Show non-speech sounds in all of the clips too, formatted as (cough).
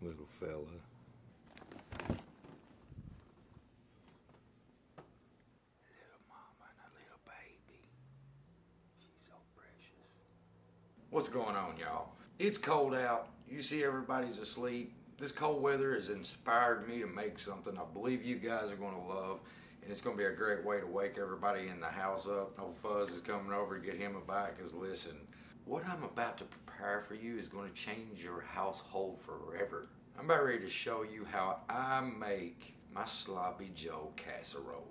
little fella. Little mama and a little baby. She's so precious. What's going on, y'all? It's cold out. You see everybody's asleep. This cold weather has inspired me to make something I believe you guys are going to love. And it's going to be a great way to wake everybody in the house up. No fuzz is coming over to get him a bite. Because listen, what I'm about to prepare for you is going to change your household forever. I'm about ready to show you how I make my sloppy Joe casserole.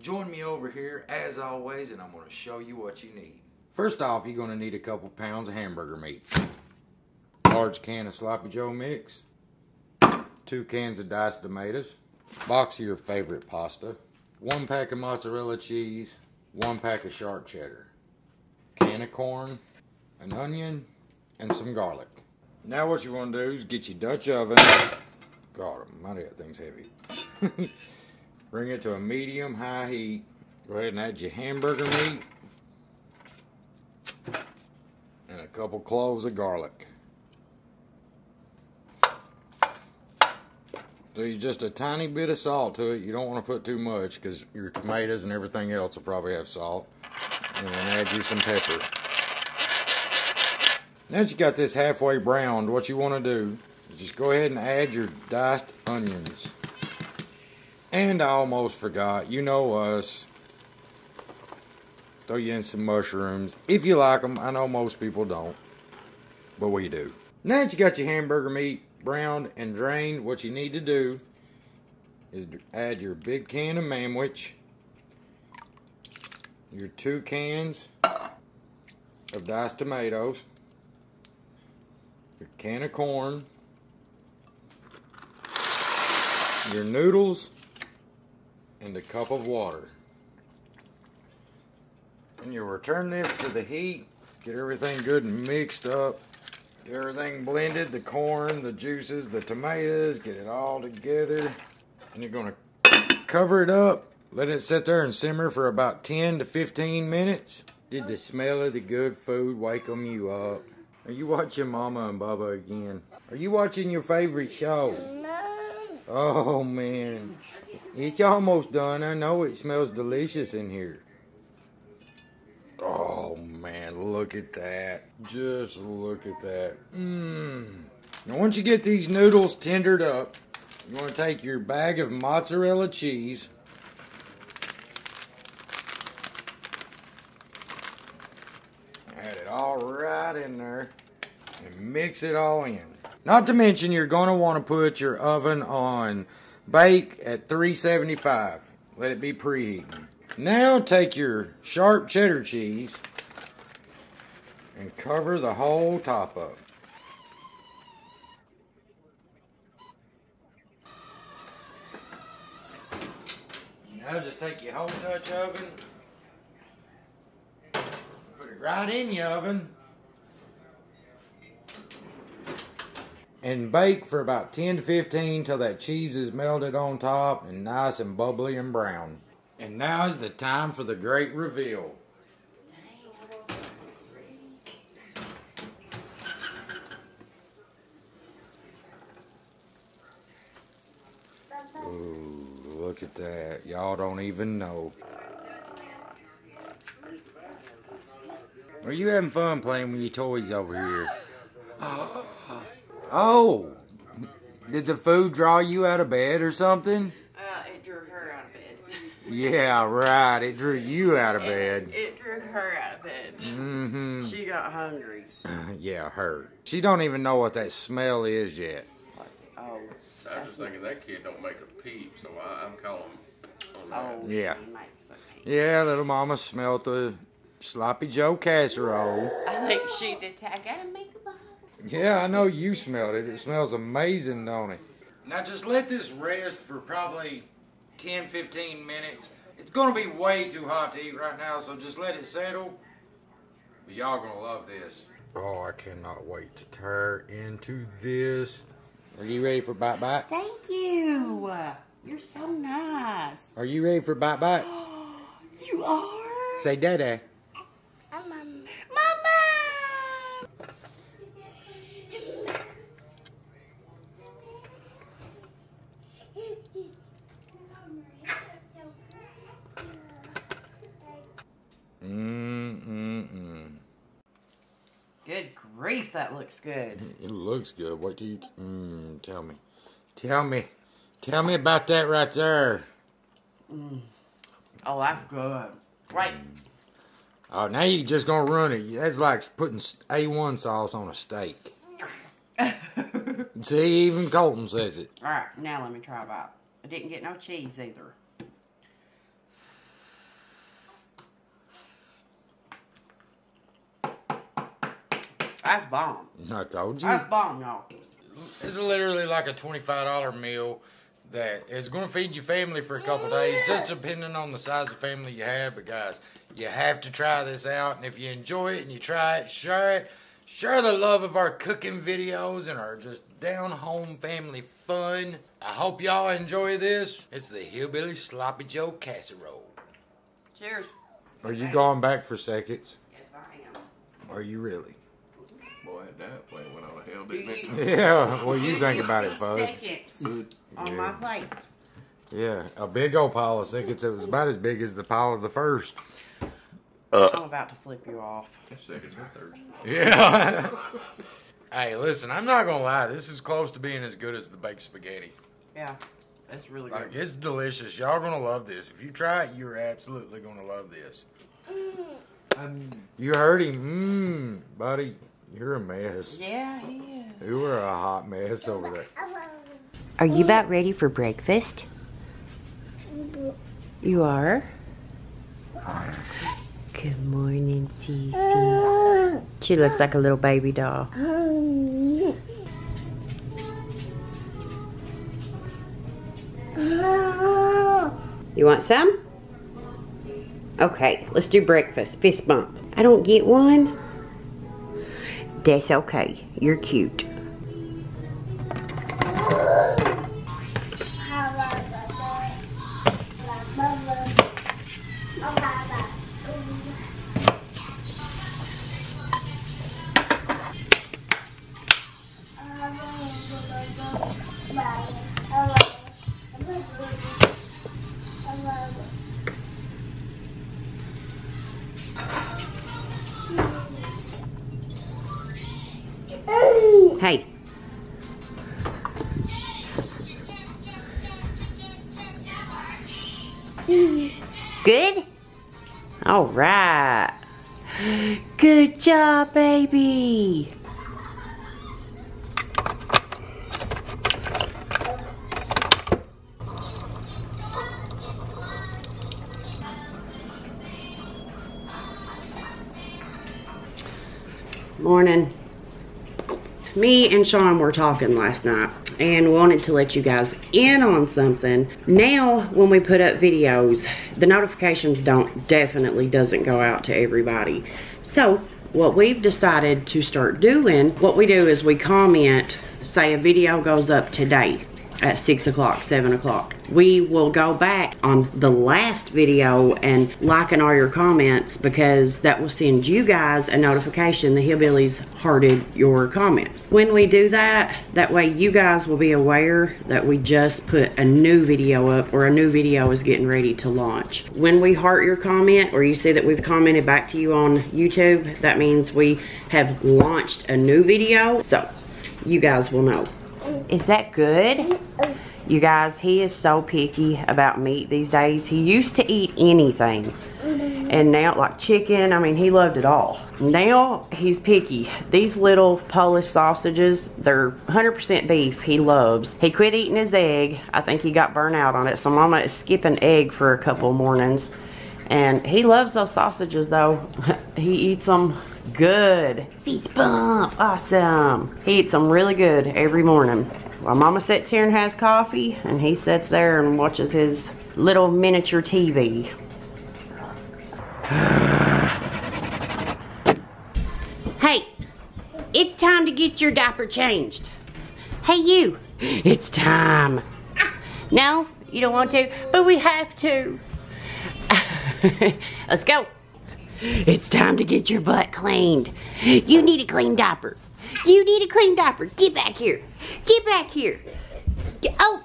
Join me over here as always, and I'm going to show you what you need. First off, you're going to need a couple pounds of hamburger meat, large can of sloppy Joe mix, two cans of diced tomatoes, box of your favorite pasta, one pack of mozzarella cheese, one pack of sharp cheddar, can of corn, an onion, and some garlic. Now what you want to do is get your Dutch oven. God almighty, that thing's heavy. (laughs) Bring it to a medium high heat. Go ahead and add your hamburger meat and a couple cloves of garlic. Do you just a tiny bit of salt to it. You don't want to put too much because your tomatoes and everything else will probably have salt. And then add you some pepper. Now that you got this halfway browned, what you want to do is just go ahead and add your diced onions. And I almost forgot, you know us. Throw you in some mushrooms. If you like them, I know most people don't. But we do. Now that you got your hamburger meat browned and drained, what you need to do is add your big can of manwich, your two cans of diced tomatoes, your can of corn, your noodles, and a cup of water. And you return this to the heat, get everything good and mixed up, get everything blended, the corn, the juices, the tomatoes, get it all together. And you're gonna cover it up, let it sit there and simmer for about 10 to 15 minutes. Did the smell of the good food wake 'em you up? Are you watching Mama and Baba again? Are you watching your favorite show? No. Oh man, it's almost done. I know it smells delicious in here. Oh man, look at that. Just look at that. Mmm. Now, once you get these noodles tendered up, you want to take your bag of mozzarella cheese. Add it all right in there and mix it all in. Not to mention, you're going to want to put your oven on bake at 375. Let it be preheating. Now take your sharp cheddar cheese and cover the whole top up. Now just take your whole Dutch oven, put it right in your oven, and bake for about 10 to 15 till that cheese is melted on top and nice and bubbly and brown. And now is the time for the great reveal. Ooh, look at that. Y'all don't even know. Are you having fun playing with your toys over here? (laughs) Uh, Oh, did the food draw you out of bed or something? Uh, it drew her out of bed. (laughs) Yeah, right. It drew you out of bed. It, it drew her out of bed. Mm-hmm. She got hungry. (laughs) Yeah, her. She don't even know what that smell is yet. Oh, I was thinking that kid don't make a peep, so I, I'm calling on that. oh, Yeah. she makes a peep. Yeah, little mama smelled the sloppy Joe casserole. I think she did. I gotta make a bowl. Yeah, I know you smelled it. It smells amazing, don't it? Now just let this rest for probably 10, 15 minutes. It's gonna be way too hot to eat right now, so just let it settle. But y'all gonna love this. Oh, I cannot wait to tear into this. Are you ready for bite bites? Thank you. You're so nice. Are you ready for bite bites? (gasps) You are. Say dada. Mama. That looks good. It looks good. What do you? Mm, tell me, tell me, tell me about that right there. Oh, that's good. Right. Oh, now you're just gonna run it. That's like putting A one sauce on a steak. (laughs) See, even Colton says it. All right, now let me try a bite. I didn't get no cheese either. That's bomb. I told you. That's bomb, y'all. It's literally like a twenty-five dollar meal that is going to feed your family for a couple days, just depending on the size of family you have. But guys, you have to try this out, and if you enjoy it and you try it, share it. Share the love of our cooking videos and our just down home family fun. I hope y'all enjoy this. It's the Hillbilly Sloppy Joe Casserole. Cheers. Are you going back for seconds? Yes, I am. Are you really? Boy, that plane went on a hell Do big you- (laughs) Yeah. What do you think about it, Fuzz? Seconds on my plate. Yeah, a big old pile of seconds. It was about as big as the pile of the first. I'm uh. about to flip you off. Seconds and thirds. Yeah. (laughs) hey, listen, I'm not gonna lie. This is close to being as good as the baked spaghetti. Yeah, that's really Like good. it's delicious. Y'all gonna love this. If you try it, you're absolutely gonna love this. (gasps) You heard him, mmm, buddy. You're a mess. Yeah, he is. You were a hot mess over there. Are you about ready for breakfast? You are? Good morning, Cece. She looks like a little baby doll. You want some? Okay, let's do breakfast. Fist bump. I don't get one. That's okay. You're cute. Hey. Good? All right. Good job, baby. Morning. Me and Sean were talking last night and wanted to let you guys in on something. Now, when we put up videos, the notifications don't definitely doesn't go out to everybody. So, what we've decided to start doing, what we do is we comment, say a video goes up today at 6 o'clock, 7 o'clock. We will go back on the last video and liking all your comments because that will send you guys a notification the Hillbillies hearted your comment. When we do that, that way you guys will be aware that we just put a new video up or a new video is getting ready to launch. When we heart your comment or you see that we've commented back to you on YouTube, that means we have launched a new video. So you guys will know. Is that good? You guys, he is so picky about meat these days. He used to eat anything. And now, like chicken, I mean, he loved it all. Now, he's picky. These little Polish sausages, they're 100% beef he loves. He quit eating his egg. I think he got burnt out on it. So Mama is skipping egg for a couple mornings. And he loves those sausages, though. (laughs) he eats them good. Feet bump. Awesome. He eats them really good every morning. While Mama sits here and has coffee, and he sits there and watches his little miniature TV. (sighs) hey, it's time to get your diaper changed. Hey, you. (gasps) It's time. (laughs) No, you don't want to, but we have to. (laughs) Let's go. It's time to get your butt cleaned. You need a clean diaper. You need a clean diaper. Get back here. Get back here. Get, oh,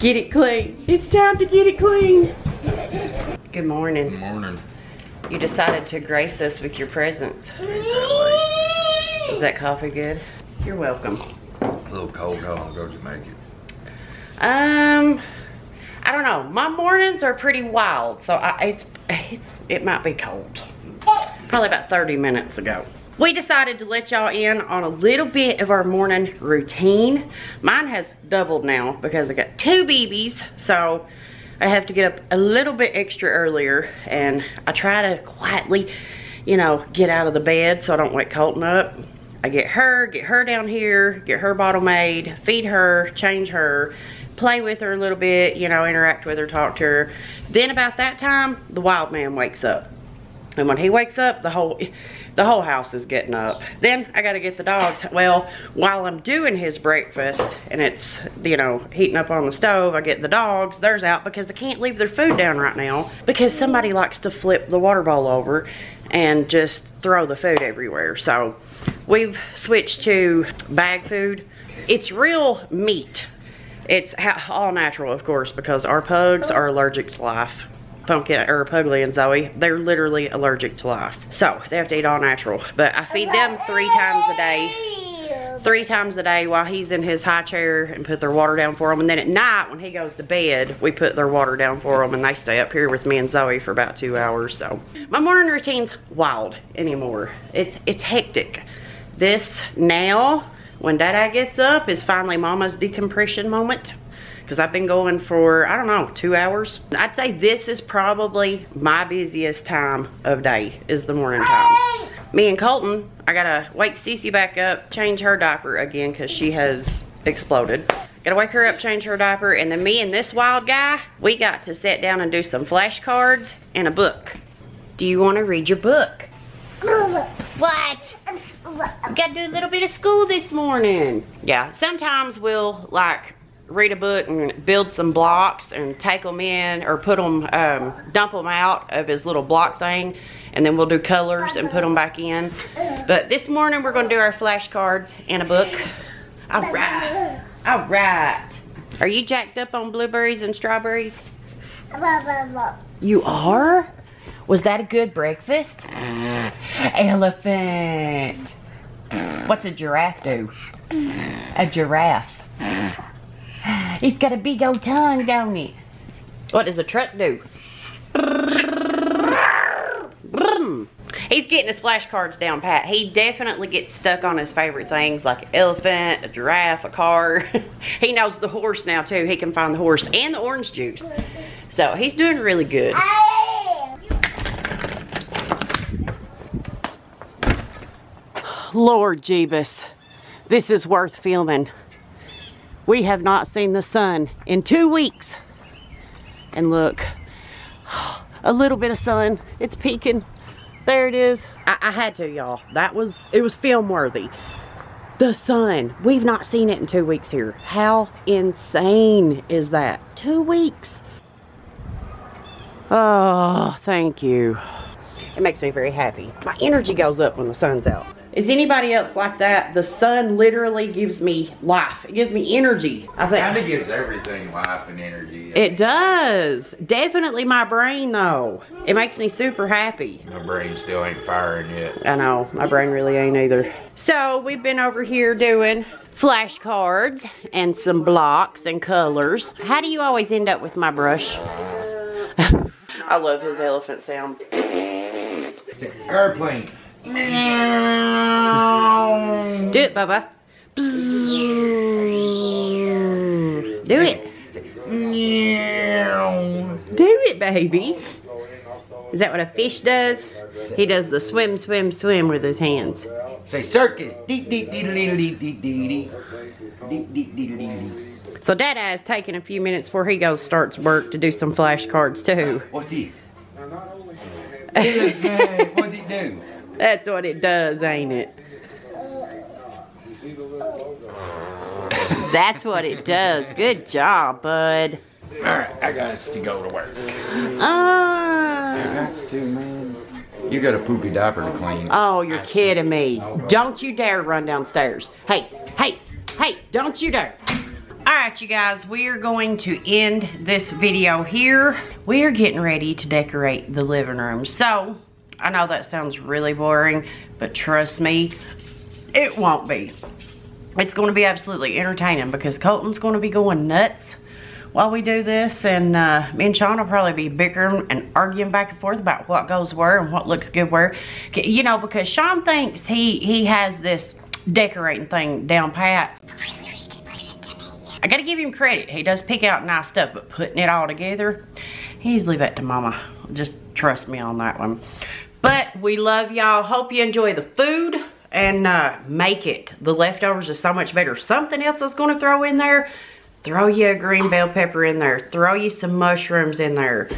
get it clean. It's time to get it clean. Good morning. Good morning. You decided to grace us with your presence. Is that coffee good? You're welcome. A little cold. How long ago did you make it? Um, I don't know. My mornings are pretty wild, so I, it's it's it might be cold. Probably about 30 minutes ago. We decided to let y'all in on a little bit of our morning routine. Mine has doubled now because I got two babies, so I have to get up a little bit extra earlier, and I try to quietly, you know, get out of the bed so I don't wake Colton up. I get her, get her down here, get her bottle made, feed her, change her, play with her a little bit, you know, interact with her, talk to her. Then about that time, the wild man wakes up. And when he wakes up, the whole the whole house is getting up. Then I gotta get the dogs. Well, while I'm doing his breakfast and it's, you know, heating up on the stove, I get the dogs, theirs out because they can't leave their food down right now because somebody likes to flip the water bowl over and just throw the food everywhere. So we've switched to bag food. It's real meat. It's all natural, of course, because our pugs are allergic to life. Pumpkin, or Pugly and Zoe, they're literally allergic to life. So, they have to eat all natural. But I feed them three times a day. Three times a day while he's in his high chair and put their water down for him. And then at night, when he goes to bed, we put their water down for them and they stay up here with me and Zoe for about two hours. So, my morning routine's wild anymore. It's, it's hectic. This now when Dada gets up is finally Mama's decompression moment because I've been going for, I don't know, two hours. I'd say this is probably my busiest time of day is the morning times. Me and Colton, I gotta wake Cece back up, change her diaper again because she has exploded. Gotta wake her up, change her diaper, and then me and this wild guy, we got to sit down and do some flashcards and a book. Do you wanna read your book? What? Got to do a little bit of school this morning. Yeah, sometimes we'll like read a book and build some blocks and take them in or put them, um, dump them out of his little block thing and then we'll do colors and put them back in. But this morning we're going to do our flashcards and a book. All right. All right. Are you jacked up on blueberries and strawberries? You are? Was that a good breakfast? Elephant. What's a giraffe do? A giraffe. It's got a big old tongue, don't it? What does a truck do? He's getting his flashcards down pat. He definitely gets stuck on his favorite things like elephant, a giraffe, a car. (laughs) he knows the horse now too. He can find the horse and the orange juice. So he's doing really good. Lord Jeebus, this is worth filming. We have not seen the sun in two weeks. And look, (sighs) a little bit of sun, it's peeking. There it is. I, I had to, y'all. That was, it was film worthy. The sun, we've not seen it in two weeks here. How insane is that? Two weeks. Oh, thank you. It makes me very happy. My energy goes up when the sun's out. Is anybody else like that? The sun literally gives me life. It gives me energy. I think kind of gives everything life and energy. It does. Definitely my brain though. It makes me super happy. My brain still ain't firing yet. I know. My brain really ain't either. So we've been over here doing flashcards and some blocks and colors. How do you always end up with my brush? (laughs) I love his elephant sound. It's an airplane. Do it, Bubba. Do it. Do it, baby. Is that what a fish does? He does the swim, swim, swim with his hands. Say circus. So Dada is taking a few minutes before he goes starts work to do some flashcards too. What's this? What's he do? (laughs) That's what it does, ain't it? That's what it does. Good job, bud. Alright, I got to go to work. Ah. I got to, man. You got a poopy diaper to clean. Oh, you're kidding me. Don't you dare run downstairs. Hey, hey, hey, don't you dare. All right, you guys, we are going to end this video here. We are getting ready to decorate the living room. So, I know that sounds really boring, but trust me, it won't be. It's going to be absolutely entertaining because Colton's going to be going nuts while we do this and uh, me and Sean will probably be bickering and arguing back and forth about what goes where and what looks good where. You know, because Sean thinks he, he has this decorating thing down pat. I gotta give him credit. He does pick out nice stuff, but putting it all together, he's leave that to mama. Just trust me on that one. But we love y'all. Hope you enjoy the food and uh, make it. The leftovers are so much better. Something else I was gonna throw in there Throw you a green bell pepper in there. Throw you some mushrooms in there.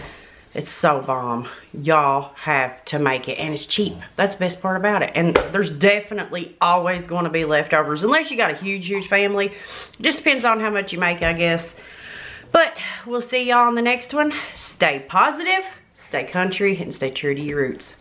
It's so bomb. Y'all have to make it. And it's cheap. That's the best part about it. And there's definitely always going to be leftovers. Unless you got a huge, huge family. Just depends on how much you make, I guess. But we'll see y'all on the next one. Stay positive, stay country, and stay true to your roots.